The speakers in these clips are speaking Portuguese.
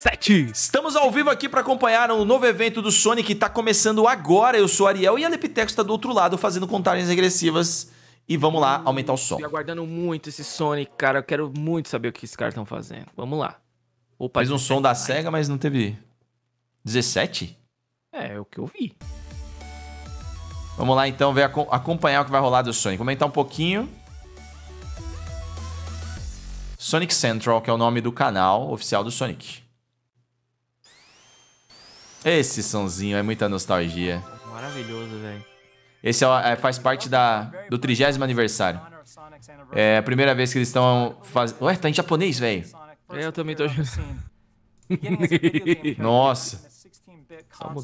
7. Estamos ao vivo aqui para acompanhar um novo evento do Sonic que tá começando agora. Eu sou Ariel e a Lepitex está do outro lado fazendo contagens regressivas. E vamos lá aumentar o som. Tô aguardando muito esse Sonic, cara. Eu quero muito saber o que esses caras estão fazendo. Vamos lá. Opa, Fez um som da SEGA, mas não teve 17? É, é o que eu vi. Vamos lá então ver acompanhar o que vai rolar do Sonic. Vou aumentar um pouquinho. Sonic Central, que é o nome do canal oficial do Sonic. Esse sonzinho é muita nostalgia. Maravilhoso, velho. Esse é, é, faz parte da, do 30 aniversário. É a primeira vez que eles estão fazendo. Ué, tá em japonês, velho. É, eu também tô Nossa.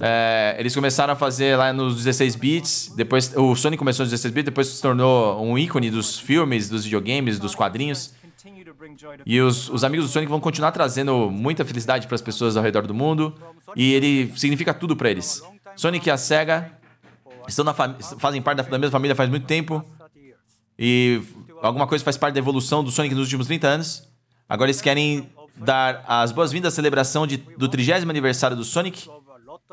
É, eles começaram a fazer lá nos 16 bits. Depois, o Sonic começou nos 16 bits, depois se tornou um ícone dos filmes, dos videogames, dos quadrinhos. E os, os amigos do Sonic vão continuar trazendo muita felicidade para as pessoas ao redor do mundo. E ele significa tudo para eles. Sonic e a SEGA estão na fazem parte da, da mesma família faz muito tempo. E alguma coisa faz parte da evolução do Sonic nos últimos 30 anos. Agora eles querem dar as boas-vindas à celebração de, do 30 aniversário do Sonic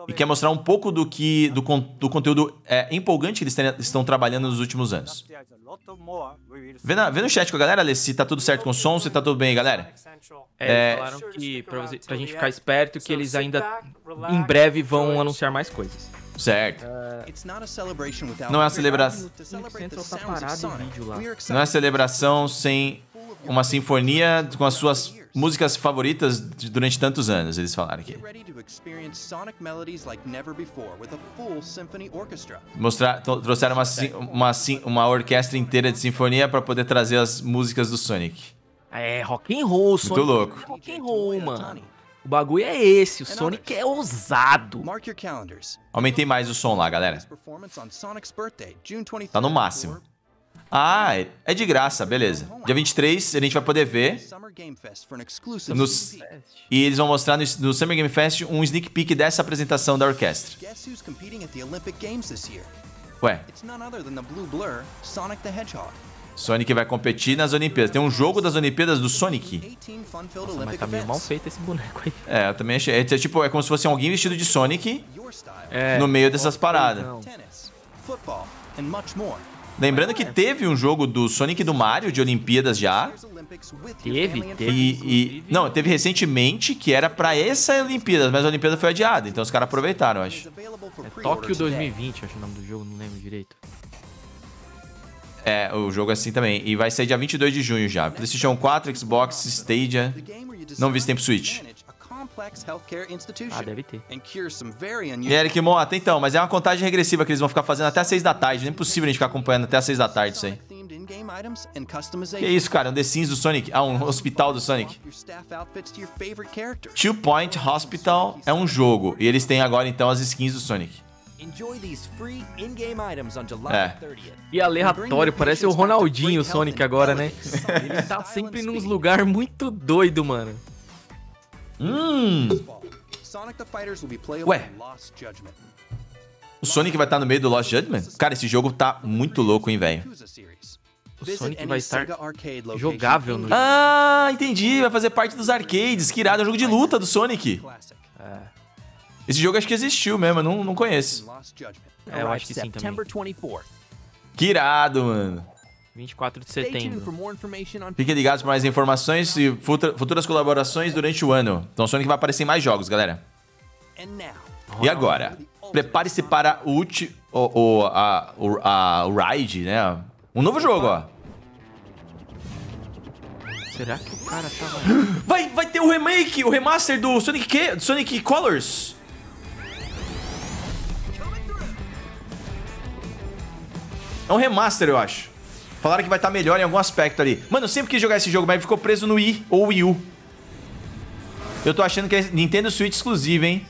e quer mostrar um pouco do que do, do conteúdo é, empolgante que eles estão trabalhando nos últimos anos. Vê, na, vê no chat com a galera, Alê, se tá tudo certo com o som, se tá tudo bem, galera. É, é... falaram que pra, você, pra gente ficar esperto que eles ainda em breve vão anunciar mais coisas. Certo. Não é uma celebração. Não é celebração sem uma sinfonia com as suas músicas favoritas durante tantos anos, eles falaram aqui. Mostrar, trouxeram uma, uma, uma orquestra inteira de sinfonia para poder trazer as músicas do Sonic. É, rock and roll, Sonic. Muito louco. Rock and roll, mano. O bagulho é esse, o Sonic é ousado. Aumentei mais o som lá, galera. Tá no máximo. Ah, é de graça, beleza. Dia 23 a gente vai poder ver. Nos, e eles vão mostrar no, no Summer Game Fest um sneak peek dessa apresentação da orquestra. Ué. Sonic vai competir nas Olimpíadas. Tem um jogo das Olimpíadas do Sonic. Nossa, mas tá meio mal feito esse boneco aí. É, eu também achei. É, tipo, é como se fosse alguém vestido de Sonic é, no meio dessas paradas. Lembrando que teve um jogo do Sonic e do Mario de Olimpíadas já. Teve, teve. E, e, não, teve recentemente que era para essa Olimpíadas, mas a Olimpíada foi adiada, então os caras aproveitaram, acho. É Tóquio 2020, acho o nome do jogo, não lembro direito. É, o jogo é assim também. E vai sair dia 22 de junho já. PlayStation 4, Xbox, Stadia. Não vi se tem pro Switch. Ah, deve ter. E Eric Mota, então, mas é uma contagem regressiva que eles vão ficar fazendo até as 6 da tarde. Não é impossível a gente ficar acompanhando até as 6 da tarde isso aí. Que isso, cara? Um The Sims do Sonic. Ah, um hospital do Sonic. Two Point Hospital é um jogo. E eles têm agora, então, as skins do Sonic. É. E aleatório, parece o Ronaldinho o Sonic agora, né? Ele tá sempre nos lugares muito doido, mano. Hum. Ué. O Sonic vai estar no meio do Lost Judgment? Cara, esse jogo tá muito louco, hein, velho. O Sonic vai estar jogável no jogo. Ah, entendi. Vai fazer parte dos arcades. Que irado. É um jogo de luta do Sonic. É. Esse jogo acho que existiu mesmo. Eu não, não conheço. É, eu acho que sim também. Que irado, mano. 24 de setembro. Fiquem ligados para mais informações e futuras colaborações durante o ano. Então Sonic vai aparecer em mais jogos, galera. E agora? Prepare-se para o, ulti, o, o, a, o, a, o Ride, né? Um novo jogo, ó. Será que o cara tava... Vai, vai ter o remake, o remaster do Sonic, Q, Sonic Colors. É um remaster, eu acho. Falaram que vai estar tá melhor em algum aspecto ali. Mano, eu sempre quis jogar esse jogo, mas ficou preso no Wii ou Wii U. Eu tô achando que é Nintendo Switch exclusivo, hein?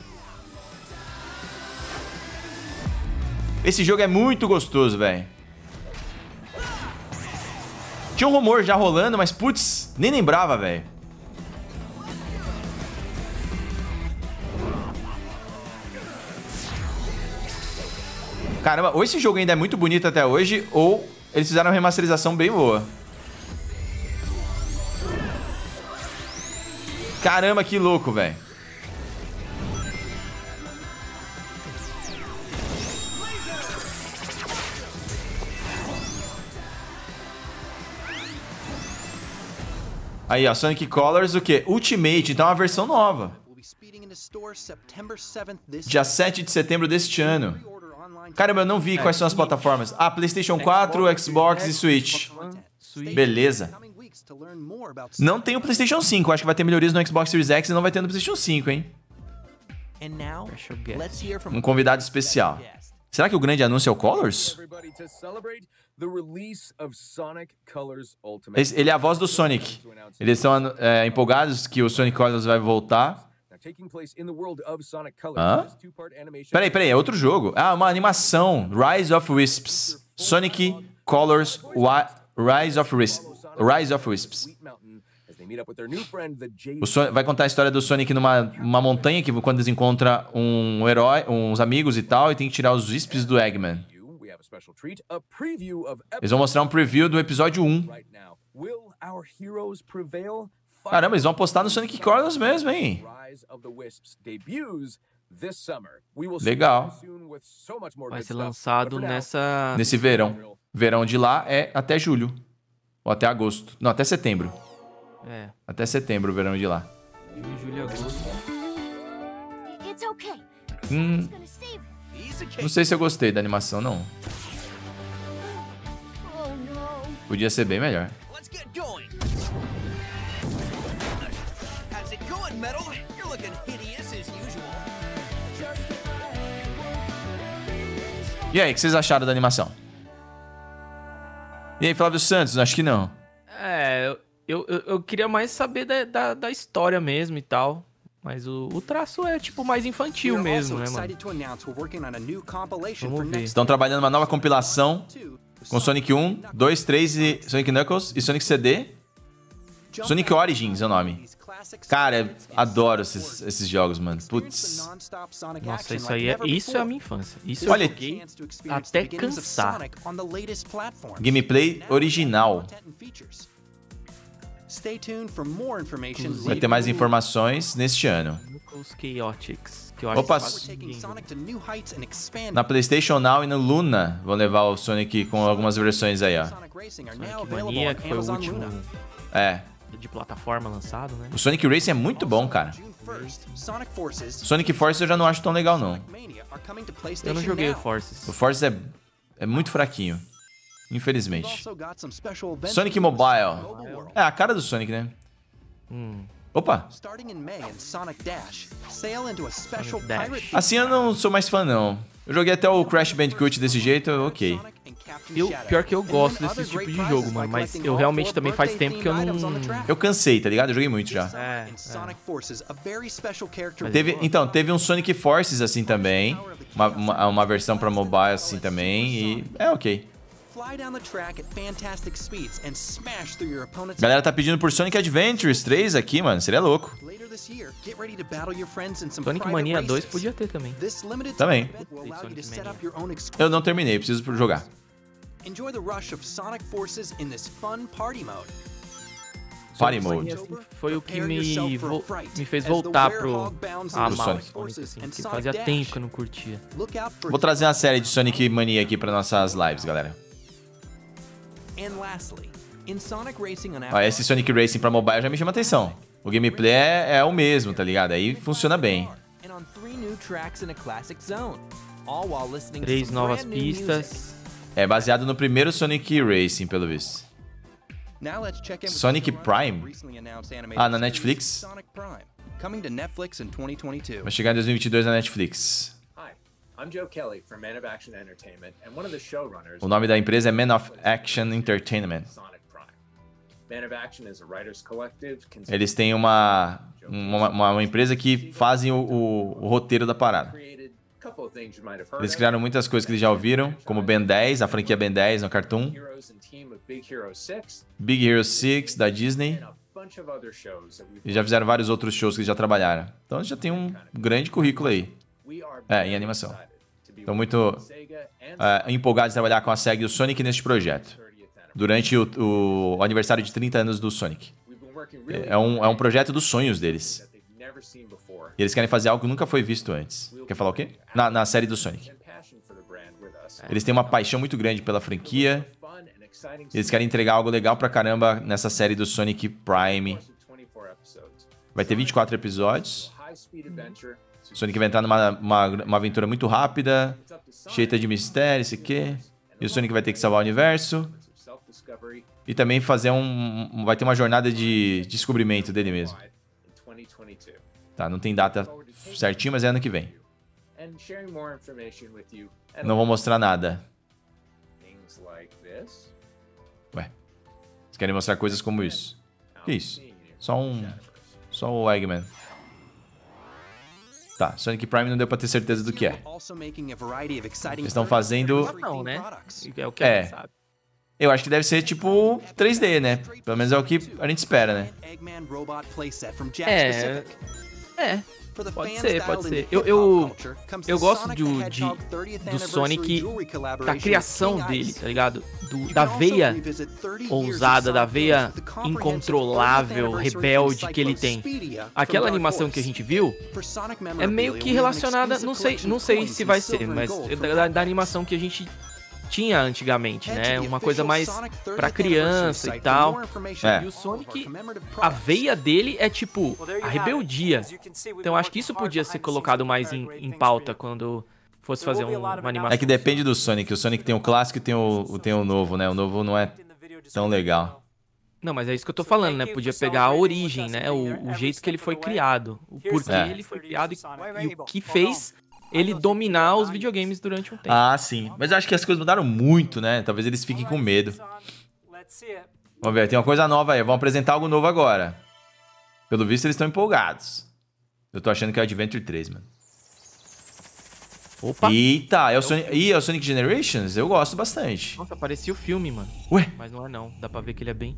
Esse jogo é muito gostoso, velho. Tinha um rumor já rolando, mas putz, nem lembrava, velho. Caramba, ou esse jogo ainda é muito bonito até hoje, ou eles fizeram uma remasterização bem boa. Caramba, que louco, velho. Aí, ó, Sonic Colors, o quê? Ultimate, então é uma versão nova. Dia 7 de setembro deste ano. Caramba, eu não vi quais são as plataformas. Ah, PlayStation 4, Xbox e Switch. Beleza. Não tem o PlayStation 5. Acho que vai ter melhorias no Xbox Series X e não vai ter no PlayStation 5, hein? Um convidado especial. Será que o grande anúncio é o Colors? Ele é a voz do Sonic. Eles estão é, empolgados que o Sonic Colors vai voltar. Hã? Peraí, peraí, é outro jogo. Ah, uma animação. Rise of Wisps. Sonic Colors Rise of Wisps. Rise of Wisps. O vai contar a história do Sonic numa uma montanha que quando eles encontram um herói, uns amigos e tal, e tem que tirar os Wisps do Eggman. Eles vão mostrar um preview do episódio 1. Caramba, eles vão postar no Sonic Colors mesmo, hein? Legal. Vai ser lançado nessa... Nesse verão. Verão de lá é até julho. Ou até agosto. Não, até setembro. É. Até setembro o verão de lá. Julho e agosto. Hum, não sei se eu gostei da animação, não. Podia ser bem melhor. E aí, o que vocês acharam da animação? E aí, Flávio Santos? Acho que não. É, eu, eu, eu queria mais saber da, da, da, história mesmo e tal. Mas o, o traço é, tipo, mais infantil mesmo, né, mano? Vamos ver. Estão trabalhando uma nova compilação com Sonic 1, 2, 3 e Sonic Knuckles e Sonic CD. Sonic Origins é o nome. Cara, adoro esses, esses jogos, mano. Putz. Nossa, isso aí é, isso é a minha infância. Isso Olha, eu joguei até cansar. Gameplay original. Vai ter mais informações neste ano. Opa, na PlayStation Now e no Luna vão levar o Sonic com algumas versões aí, ó. Sonic Mania, que foi o último. É, de plataforma lançado, né? O Sonic Racing é muito bom, cara. Sonic Forces eu já não acho tão legal, não. Eu não joguei o Forces. O Forces é, é muito fraquinho. Infelizmente. Sonic Mobile. É a cara do Sonic, né? Hum. Opa! Assim eu não sou mais fã, não. Eu joguei até o Crash Bandicoot desse jeito, ok. Eu, pior que eu gosto desse tipo de jogo, mano. Mas eu realmente também faz tempo que eu não. Eu cansei, tá ligado? Eu joguei muito já. É, é. Teve, então, teve um Sonic Forces assim também. Uma, uma, uma versão pra mobile assim também. E é ok. Galera tá pedindo por Sonic Adventures 3 aqui, mano. Seria louco. Sonic Mania 2 podia ter também. Também. Eu não terminei, preciso jogar. Enjoy the rush of Sonic Forces in this fun party mode. Party mode. Foi o que me, me fez voltar pro amar Sonic, assim, fazia tempo que eu não curtia. Vou trazer uma série de Sonic Mania aqui para nossas lives, galera. Ó, esse Sonic Racing para mobile já me chama atenção. O gameplay é, é o mesmo, tá ligado? Aí funciona bem. Três novas pistas. É baseado no primeiro Sonic Racing, pelo visto. Sonic Prime? Ah, na Netflix? Vai chegar em 2022 na Netflix. O nome da empresa é Man of Action Entertainment. Eles têm uma, uma, uma empresa que fazem o, o, o roteiro da parada. Eles criaram muitas coisas que eles já ouviram, como Ben 10, a franquia Ben 10 no Cartoon, Big Hero 6 da Disney, e já fizeram vários outros shows que eles já trabalharam. Então eles já tem um grande currículo aí. É, em animação. Estão muito é, empolgados de trabalhar com a SEGA e o Sonic neste projeto. Durante o, o aniversário de 30 anos do Sonic. É um, é um projeto dos sonhos deles. E eles querem fazer algo que nunca foi visto antes. Quer falar o quê? Na, na série do Sonic. Eles têm uma paixão muito grande pela franquia Eles querem entregar algo legal pra caramba nessa série do Sonic Prime. Vai ter 24 episódios. Sonic vai entrar numa uma, uma aventura muito rápida, cheia de mistério, isso aqui. E o Sonic vai ter que salvar o universo. E também fazer um. Vai ter uma jornada de descobrimento dele mesmo. Tá, não tem data certinho, mas é ano que vem. Não vou mostrar nada. Ué. Vocês querem mostrar coisas como isso? Que isso? Só um. Só o Eggman. Tá, Sonic Prime não deu pra ter certeza do que é. Eles estão fazendo... Não, né? É o que é. sabe. Eu acho que deve ser tipo 3D, né? Pelo menos é o que a gente espera, né? É. É. Pode ser, pode ser. Eu, eu, eu gosto do, de, do Sonic, da criação dele, tá ligado? Do, da veia ousada, da veia incontrolável, rebelde que ele tem. Aquela animação que a gente viu é meio que relacionada, não sei, não sei se vai ser, mas da, da animação que a gente tinha antigamente, né? Uma coisa mais pra criança e tal. É. E o Sonic, a veia dele é tipo a rebeldia. Então acho que isso podia ser colocado mais em, em pauta quando fosse fazer um, uma animação. É que depende do Sonic. O Sonic tem o clássico e tem o, tem o novo, né? O novo não é tão legal. Não, mas é isso que eu tô falando, né? Podia pegar a origem, né? O, o jeito que ele foi criado. O porquê é. ele foi criado e, e o que fez ele dominar os videogames durante um tempo. Ah, sim. Mas eu acho que as coisas mudaram muito, né? Talvez eles fiquem com medo. Vamos ver, tem uma coisa nova aí. Vamos apresentar algo novo agora. Pelo visto, eles estão empolgados. Eu tô achando que é o Adventure 3, mano. Opa! Eita, é o Sonic... Ih, é o Sonic Generations? Eu gosto bastante. Nossa, parecia o filme, mano. Ué? Mas não é não. Dá pra ver que ele é bem...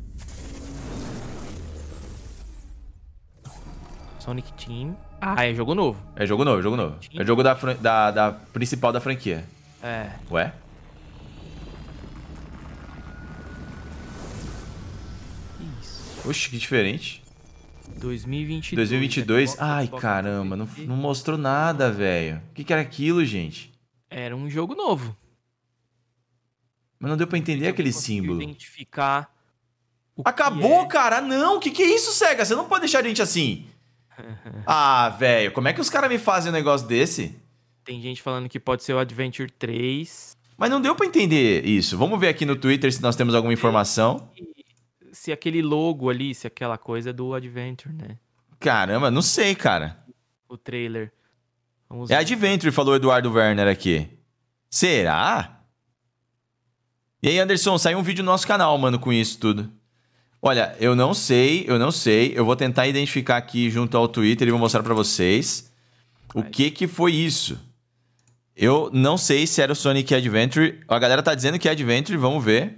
Sonic Team. Ah, é jogo novo. É jogo novo, jogo novo. Team. É jogo da, da, da principal da franquia. É. Ué? Isso. Oxe, que diferente. 2022. 2022. Ai, caramba, não, não mostrou nada, velho. O que, que era aquilo, gente? Era um jogo novo. Mas não deu pra entender aquele símbolo. identificar Acabou, é. cara. Não, o que, que é isso, SEGA? Você não pode deixar a gente assim. ah, velho, como é que os caras me fazem um negócio desse? Tem gente falando que pode ser o Adventure 3. Mas não deu para entender isso. Vamos ver aqui no Twitter se nós temos alguma informação. Se aquele logo ali, se aquela coisa é do Adventure, né? Caramba, não sei, cara. O trailer. Vamos é ver. Adventure, falou o Eduardo Werner aqui. Será? E aí, Anderson, saiu um vídeo no nosso canal, mano, com isso tudo. Olha, eu não sei, eu não sei. Eu vou tentar identificar aqui junto ao Twitter e vou mostrar para vocês o que que foi isso. Eu não sei se era o Sonic Adventure. A galera tá dizendo que é Adventure, vamos ver.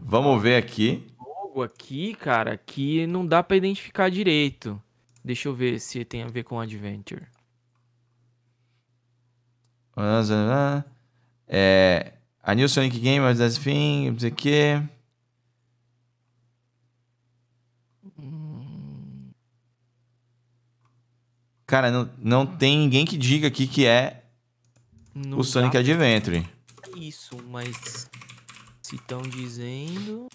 Vamos ver aqui. Logo aqui, cara, que não dá para identificar direito. Deixa eu ver se tem a ver com Adventure. É, a New Sonic Game, mas assim, não sei o que. Cara, não, não tem ninguém que diga aqui que é não o Sonic Adventure. Isso, mas se estão dizendo.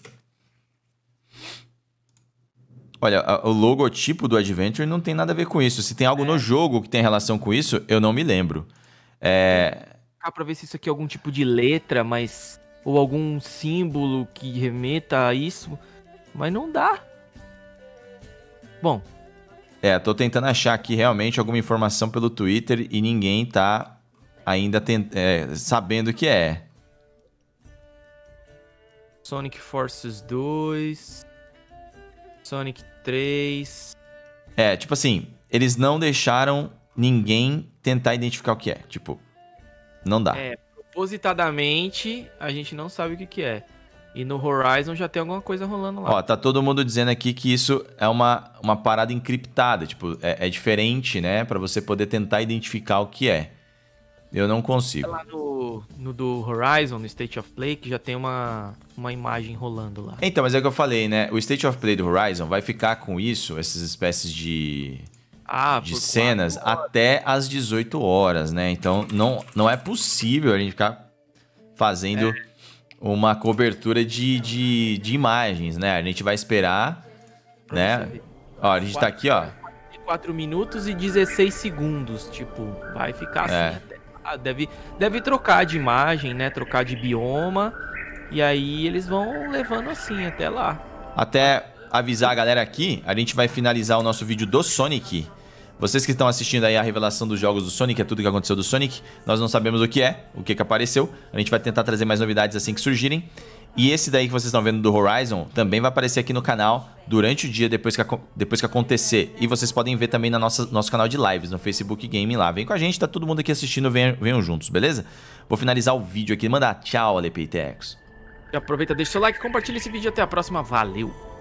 Olha, o logotipo do Adventure não tem nada a ver com isso. Se tem algo é. no jogo que tem relação com isso, eu não me lembro. É. Pra ver se isso aqui é algum tipo de letra, mas. Ou algum símbolo que remeta a isso. Mas não dá. Bom, é, tô tentando achar aqui realmente alguma informação pelo Twitter e ninguém tá ainda é, sabendo o que é. Sonic Forces 2. Sonic 3. É, tipo assim, eles não deixaram ninguém tentar identificar o que é. Tipo, não dá. É, propositadamente a gente não sabe o que, que é. E no Horizon já tem alguma coisa rolando lá. Ó, tá todo mundo dizendo aqui que isso é uma, uma parada encriptada. Tipo, é, é diferente, né? para você poder tentar identificar o que é. Eu não consigo. Lá no, no do Horizon, no State of Play, que já tem uma, uma imagem rolando lá. Então, mas é o que eu falei, né? O State of Play do Horizon vai ficar com isso, essas espécies de, ah, de cenas, até às 18 horas, né? Então, não, não é possível a gente ficar fazendo... É uma cobertura de, de, de imagens, né? A gente vai esperar, pra né? Ó, a gente tá aqui, ó. 4 minutos e 16 segundos, tipo, vai ficar assim é. deve, deve trocar de imagem, né? Trocar de bioma. E aí eles vão levando assim até lá. Até avisar a galera aqui, a gente vai finalizar o nosso vídeo do Sonic. Vocês que estão assistindo aí a revelação dos jogos do Sonic, é tudo que aconteceu do Sonic, nós não sabemos o que é, o que, que apareceu. A gente vai tentar trazer mais novidades assim que surgirem. E esse daí que vocês estão vendo do Horizon também vai aparecer aqui no canal durante o dia depois que, depois que acontecer. E vocês podem ver também no nosso, canal de lives, no Facebook Gaming lá. Vem com a gente, tá todo mundo aqui assistindo, venham, venham juntos, beleza? Vou finalizar o vídeo aqui, mandar tchau, Alepeitecos. Aproveita, deixa o seu like, compartilha esse vídeo até a próxima. Valeu!